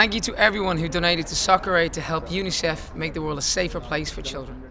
Thank you to everyone who donated to Soccer Aid to help UNICEF make the world a safer place for children.